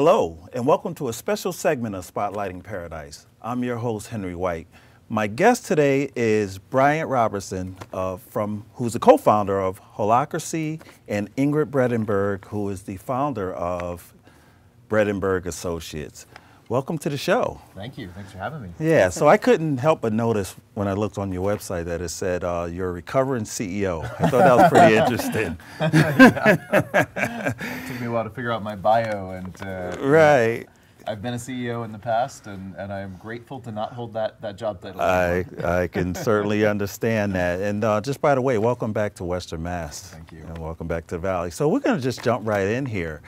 Hello, and welcome to a special segment of Spotlighting Paradise. I'm your host, Henry White. My guest today is Brian Robertson, uh, from, who's the co-founder of Holacracy, and Ingrid Bredenberg, who is the founder of Bredenberg Associates. Welcome to the show. Thank you. Thanks for having me. Yeah, so I couldn't help but notice when I looked on your website that it said uh, you're a recovering CEO. I thought that was pretty interesting. it took me a while to figure out my bio, and uh, right. I've been a CEO in the past, and, and I'm grateful to not hold that, that job title. I, I can certainly understand that. And uh, just by the way, welcome back to Western Mass. Thank you. And welcome back to the Valley. So we're going to just jump right in here.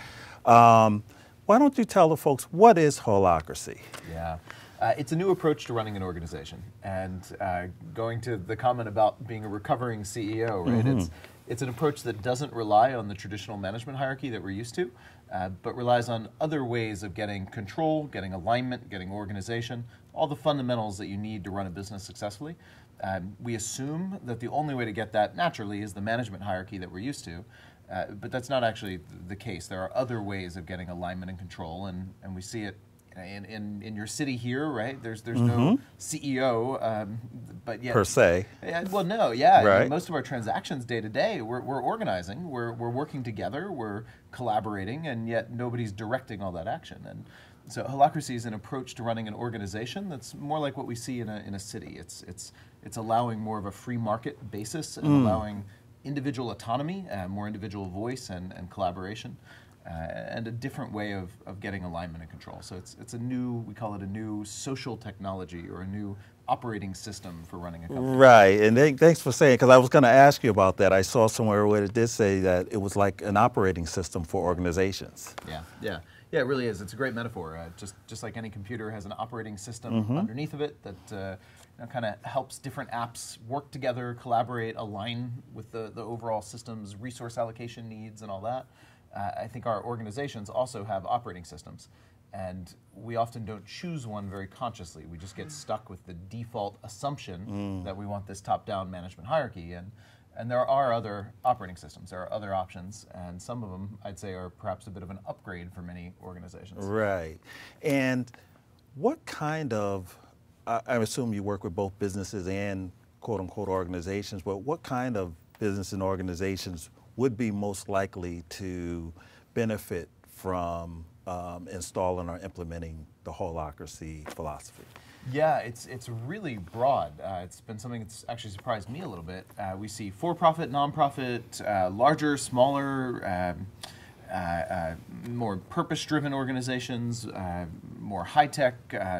Um, why don't you tell the folks what is holacracy? Yeah. Uh, it's a new approach to running an organization. And uh, going to the comment about being a recovering CEO, right? Mm-hmm. It's, it's an approach that doesn't rely on the traditional management hierarchy that we're used to, uh, but relies on other ways of getting control, getting alignment, getting organization, all the fundamentals that you need to run a business successfully. Um, we assume that the only way to get that naturally is the management hierarchy that we're used to. Uh, but that's not actually the case. There are other ways of getting alignment and control, and, and we see it in, in, in your city here, right? There's there's mm-hmm. no CEO, um, but yet per se. Yeah, well, no, yeah. Right. I mean, most of our transactions day to day, we're we're organizing, we're we're working together, we're collaborating, and yet nobody's directing all that action. And so, holacracy is an approach to running an organization that's more like what we see in a in a city. It's it's it's allowing more of a free market basis and mm. allowing individual autonomy, uh, more individual voice and, and collaboration, uh, and a different way of, of getting alignment and control. So it's, it's a new, we call it a new social technology or a new operating system for running a company. Right, and they, thanks for saying, because I was going to ask you about that. I saw somewhere where it did say that it was like an operating system for organizations. Yeah, yeah. Yeah, it really is. It's a great metaphor. Uh, just just like any computer has an operating system mm -hmm. underneath of it that uh, know, kind of helps different apps work together, collaborate, align with the, the overall system's resource allocation needs and all that. Uh, I think our organizations also have operating systems. And we often don't choose one very consciously. We just get stuck with the default assumption mm. that we want this top-down management hierarchy. And, and there are other operating systems. There are other options, and some of them, I'd say, are perhaps a bit of an upgrade for many organizations. Right. And what kind of I, assume you work with both businesses and quote unquote organizations, but what kind of business and organizations would be most likely to benefit from um, installing or implementing the holacracy philosophy? Yeah, it's it's really broad. Uh, it's been something that's actually surprised me a little bit. Uh, we see for-profit, non-profit, uh, larger, smaller, um, uh, uh, more purpose-driven organizations, uh, more high-tech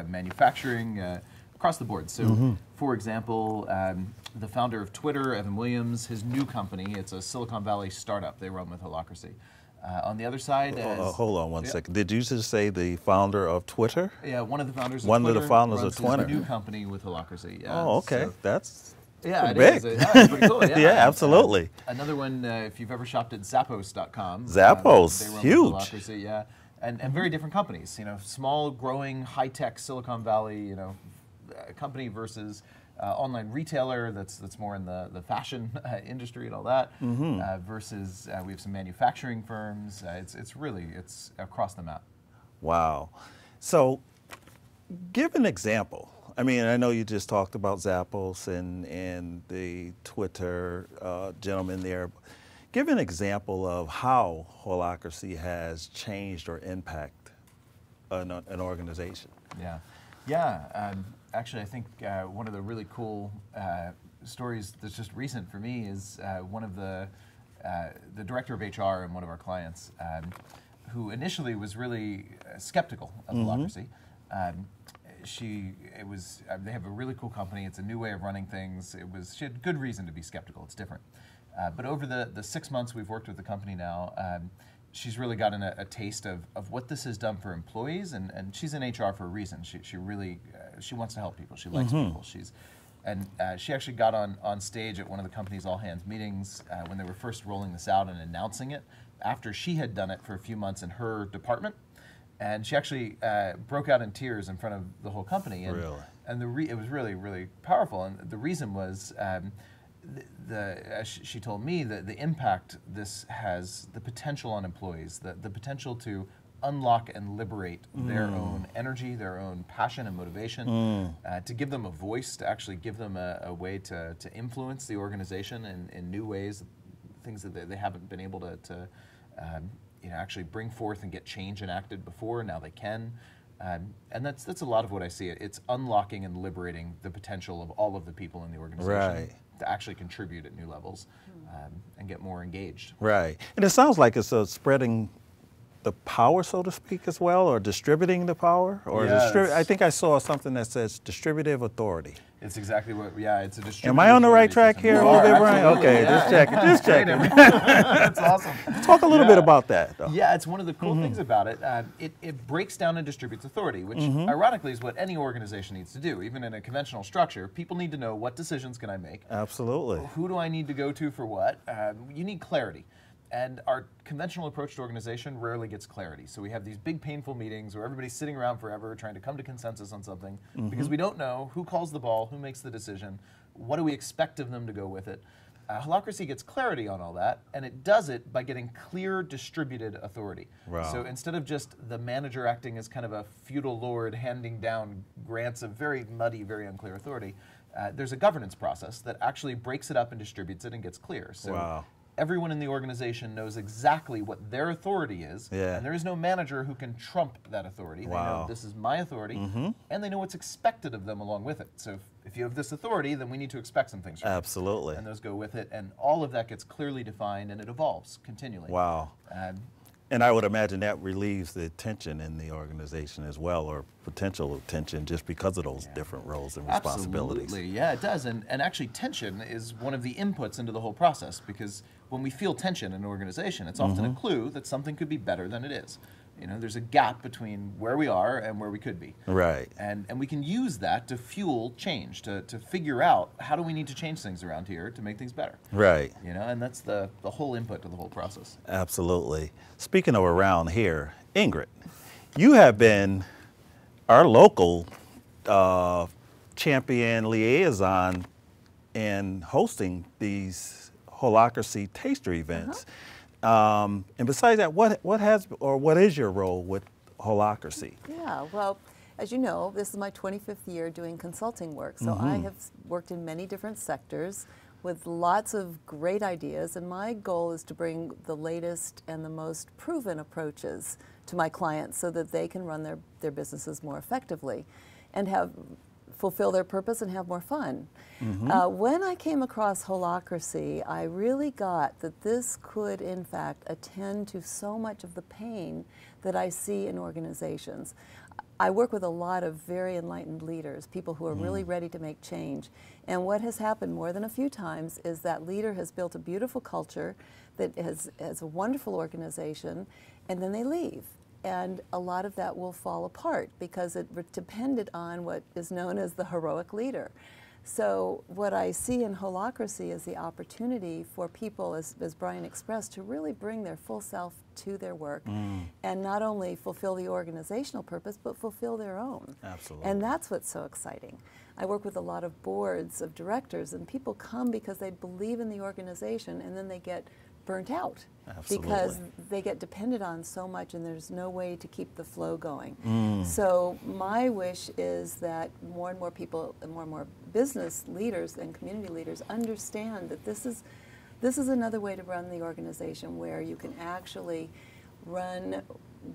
manufacturing across the board. So, mm-hmm. for example, um, the founder of Twitter, Evan Williams, his new company, it's a Silicon Valley startup. They run with Holacracy. Uh, on the other side, uh, uh, hold on one yeah. second. Did you just say the founder of Twitter? Yeah, one of the founders. Of one Twitter of the founders of Twitter. new company with Holacracy. Yeah, oh, okay, so, that's yeah, big. Is. Yeah, pretty cool. Yeah, yeah absolutely. Uh, another one, uh, if you've ever shopped at Zappos.com. Zappos, uh, huge. yeah, and, and very different companies. You know, small, growing, high-tech Silicon Valley. You know, company versus uh, online retailer that's that's more in the the fashion uh, industry and all that mm-hmm. uh, versus uh, we have some manufacturing firms. Uh, it's it's really it's across the map. Wow. So, give an example. I mean, I know you just talked about Zappos and and the Twitter uh, gentleman there. Give an example of how holacracy has changed or impacted an, an organization. Yeah. Yeah, um, actually, I think uh, one of the really cool uh, stories that's just recent for me is uh, one of the uh, the director of HR and one of our clients, um, who initially was really uh, skeptical of mm-hmm. Holacracy. Um, she it was uh, they have a really cool company. It's a new way of running things. It was she had good reason to be skeptical. It's different. but over the the six months we've worked with the company now. Um, she's really gotten a, a, taste of, of what this has done for employees, and, and she's in HR for a reason. She, she really uh, she wants to help people. She likes mm-hmm. people. She's and uh, she actually got on, on stage at one of the company's all hands meetings uh, when they were first rolling this out and announcing it. After she had done it for a few months in her department, and she actually uh, broke out in tears in front of the whole company. And, really? And the re- it was really really powerful. And the reason was. Um, the, the as she told me that the impact this has the potential on employees the, the potential to unlock and liberate their own energy, their own passion and motivation, uh, to give them a voice, to actually give them a, a way to, to influence the organization in, in new ways, things that they, they haven't been able to, to um, you know, actually bring forth and get change enacted before. Now they can. Um, and that's that's a lot of what I see. It's unlocking and liberating the potential of all of the people in the organization Right. To actually contribute at new levels um, and get more engaged. Right. And it sounds like it's a spreading the power, so to speak, as well, or distributing the power. Or Yes. I think I saw something that says distributive authority. It's exactly what. Yeah, it's a distributive Am I on the right track system. here a little bit, Brian? Okay, yeah. just checking, just checking. That's awesome. Talk a little bit about that, though. Yeah, it's one of the cool Mm-hmm. things about it. Uh, it. It breaks down and distributes authority, which Mm-hmm. ironically is what any organization needs to do. Even in a conventional structure, people need to know what decisions can I make, Absolutely. who do I need to go to for what. Um, you need clarity. And our conventional approach to organization rarely gets clarity. So we have these big, painful meetings where everybody's sitting around forever trying to come to consensus on something because we don't know who calls the ball, who makes the decision, what do we expect of them to go with it. Uh, Holacracy gets clarity on all that, and it does it by getting clear distributed authority. Wow. So instead of just the manager acting as kind of a feudal lord handing down grants of very muddy, very unclear authority, uh, there's a governance process that actually breaks it up and distributes it and gets clear. So Wow. Everyone in the organization knows exactly what their authority is, Yeah. and there is no manager who can trump that authority. They Wow. Mm-hmm. know this is my authority, and they know what's expected of them along with it. So if, if you have this authority, then we need to expect some things from you. Absolutely. And those go with it, and all of that gets clearly defined, and it evolves continually. Wow. Um, And I would imagine that relieves the tension in the organization as well, or potential tension, just because of those different roles and responsibilities. Absolutely, yeah, it does. And, and actually, tension is one of the inputs into the whole process because when we feel tension in an organization, it's often Mm-hmm. a clue that something could be better than it is. You know, there's a gap between where we are and where we could be. Right. And, and we can use that to fuel change, to, to figure out how do we need to change things around here to make things better. Right. You know, and that's the, the whole input to the whole process. Absolutely. Speaking of around here, Ingrid, you have been our local uh, champion liaison in hosting these holacracy taster events. Um, and besides that, what what has or what is your role with holacracy? Yeah, well, as you know, this is my 25th year doing consulting work. So I have worked in many different sectors with lots of great ideas, and my goal is to bring the latest and the most proven approaches to my clients so that they can run their, their businesses more effectively and have fulfill their purpose and have more fun. Uh, when I came across holacracy, I really got that this could, in fact, attend to so much of the pain that I see in organizations. I work with a lot of very enlightened leaders, people who are really ready to make change. And what has happened more than a few times is that leader has built a beautiful culture that has, has a wonderful organization, and then they leave and a lot of that will fall apart because it depended on what is known as the heroic leader. So, what I see in holacracy is the opportunity for people, as, as Brian expressed, to really bring their full self to their work mm. and not only fulfill the organizational purpose, but fulfill their own. Absolutely. And that's what's so exciting. I work with a lot of boards of directors, and people come because they believe in the organization and then they get burnt out because they get depended on so much and there's no way to keep the flow going. Mm. So my wish is that more and more people and more and more business leaders and community leaders understand that this is this is another way to run the organization where you can actually run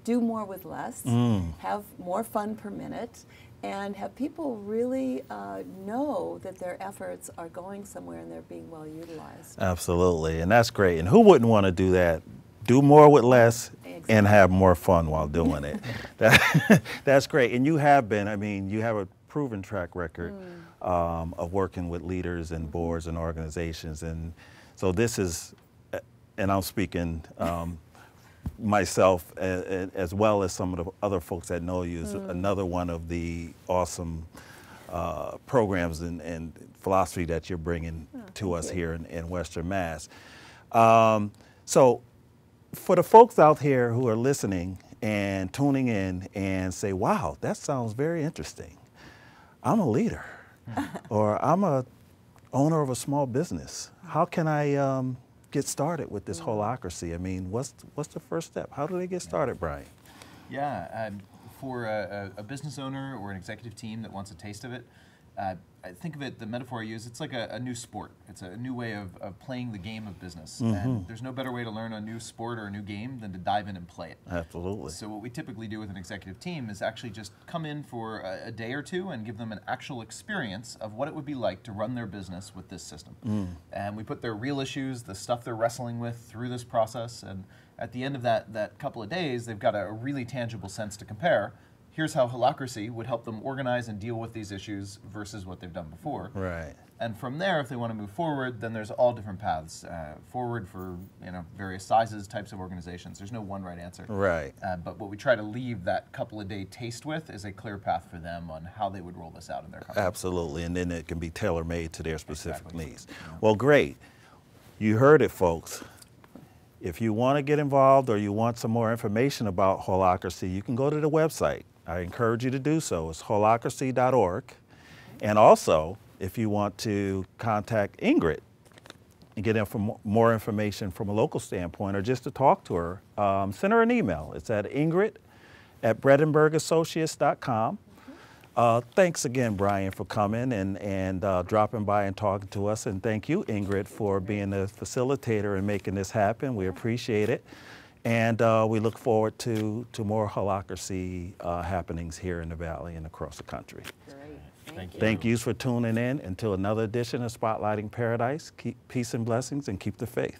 do more with less, Mm. have more fun per minute, and have people really uh, know that their efforts are going somewhere and they're being well utilized. Absolutely, and that's great. And who wouldn't want to do that? Do more with less and have more fun while doing it. That, that's great. And you have been, I mean, you have a proven track record um, of working with leaders and boards and organizations. And so this is, and I'm speaking um, myself as well as some of the other folks that know you is another one of the awesome uh, programs and, and philosophy that you're bringing to us here in, in Western Mass. Um, so, for the folks out here who are listening and tuning in and say, wow, that sounds very interesting. I'm a leader or I'm a owner of a small business. How can I um, get started with this holacracy? I mean, what's, what's the first step? How do they get started, Brian? Yeah, um, for a, a, a business owner or an executive team that wants a taste of it, uh, I think of it, the metaphor I use, it's like a, a new sport. It's a new way of, of playing the game of business. And there's no better way to learn a new sport or a new game than to dive in and play it. Absolutely. So what we typically do with an executive team is actually just come in for a, a day or two and give them an actual experience of what it would be like to run their business with this system. And we put their real issues, the stuff they're wrestling with, through this process. And at the end of that that couple of days, they've got a, really tangible sense to compare. Here's how Holacracy would help them organize and deal with these issues versus what they've done before. Right. And from there, if they want to move forward, then there's all different paths uh, forward for you know various sizes, types of organizations. There's no one right answer. Right. Uh, but what we try to leave that couple of day taste with is a clear path for them on how they would roll this out in their company. Absolutely, and then it can be tailor made to their specific Exactly. needs. Well, great. You heard it, folks. If you want to get involved or you want some more information about Holacracy, you can go to the website. I encourage you to do so. It's holacracy.org. And also, if you want to contact Ingrid and get inform- more information from a local standpoint or just to talk to her, um, send her an email. It's at ingrid at bredenbergassociates.com. Uh, thanks again, Brian, for coming and, and uh, dropping by and talking to us. And thank you, Ingrid, for being the facilitator and making this happen. We appreciate it. And uh, we look forward to, to more holacracy uh, happenings here in the Valley and across the country. Great. Thank you. Thank you for tuning in until another edition of Spotlighting Paradise. Keep peace and blessings and keep the faith.